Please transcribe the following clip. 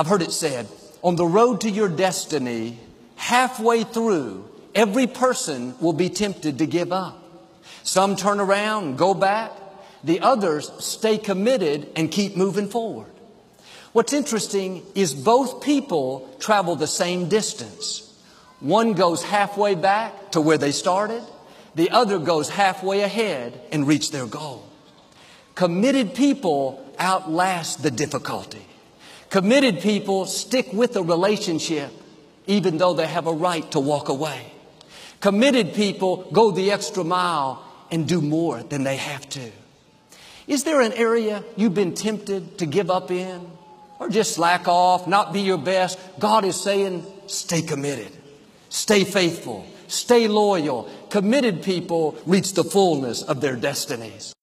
I've heard it said, on the road to your destiny, halfway through, every person will be tempted to give up. Some turn around go back. The others stay committed and keep moving forward. What's interesting is both people travel the same distance. One goes halfway back to where they started. The other goes halfway ahead and reach their goal. Committed people outlast the difficulty. Committed people stick with a relationship even though they have a right to walk away. Committed people go the extra mile and do more than they have to. Is there an area you've been tempted to give up in or just slack off, not be your best? God is saying, stay committed, stay faithful, stay loyal. Committed people reach the fullness of their destinies.